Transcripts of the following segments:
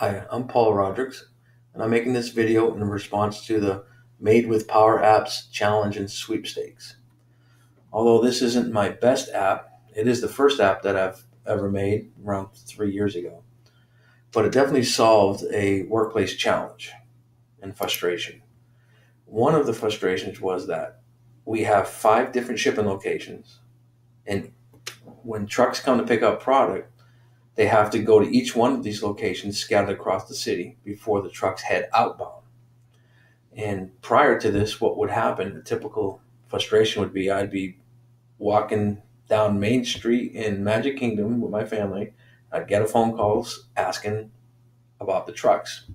Hi, I'm Paul Rodericks, and I'm making this video in response to the Made with Power Apps Challenge and Sweepstakes. Although this isn't my best app, it is the first app that I've ever made around three years ago. But it definitely solved a workplace challenge and frustration. One of the frustrations was that we have five different shipping locations, and when trucks come to pick up product, they have to go to each one of these locations scattered across the city before the trucks head outbound. And prior to this, what would happen, a typical frustration would be I'd be walking down Main Street in Magic Kingdom with my family. I'd get a phone call asking about the trucks,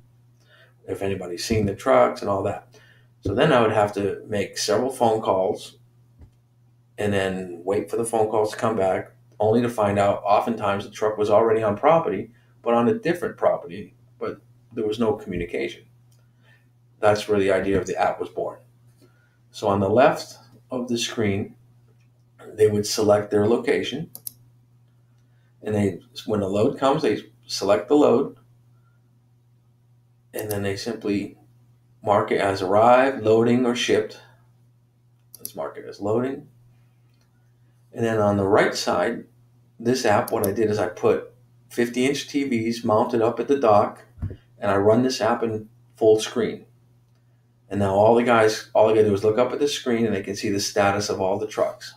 if anybody's seen the trucks and all that. So then I would have to make several phone calls and then wait for the phone calls to come back, only to find out oftentimes the truck was already on property, but on a different property, but there was no communication. That's where the idea of the app was born. So on the left of the screen, they would select their location, and they when the load comes, they select the load, and then they simply mark it as arrived, loading, or shipped. Let's mark it as loading. And then on the right side, this app, what I did is I put 50 inch TVs mounted up at the dock, and I run this app in full screen. And now all the guys, all they gotta do is look up at the screen and they can see the status of all the trucks.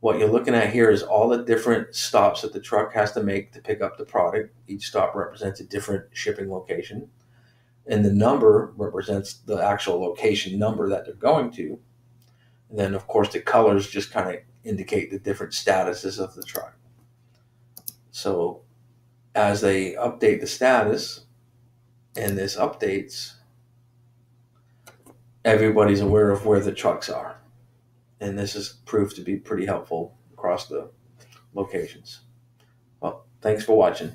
What you're looking at here is all the different stops that the truck has to make to pick up the product. Each stop represents a different shipping location. And the number represents the actual location number that they're going to. And then, of course, the colors just kind of indicate the different statuses of the truck. So as they update the status and this updates, everybody's aware of where the trucks are. And this has proved to be pretty helpful across the locations. Well, thanks for watching.